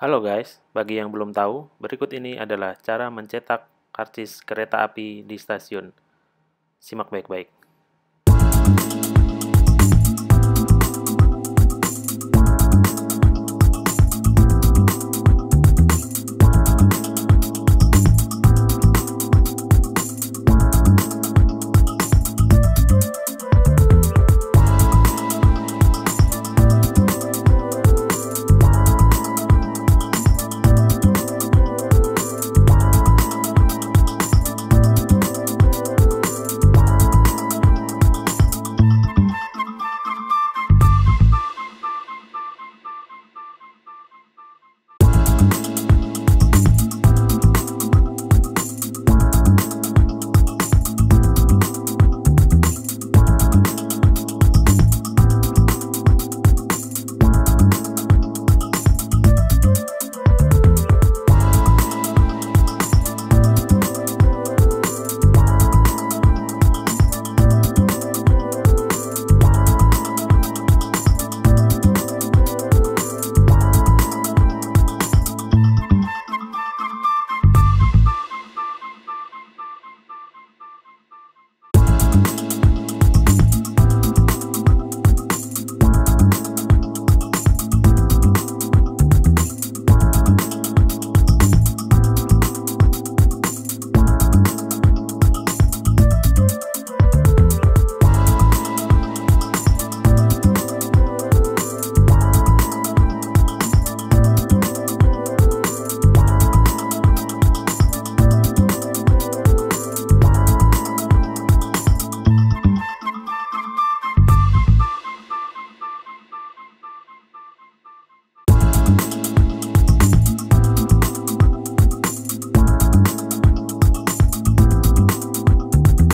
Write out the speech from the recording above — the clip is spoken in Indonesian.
Halo guys, bagi yang belum tahu, berikut ini adalah cara mencetak karcis kereta api di stasiun. Simak baik-baik. Bye. you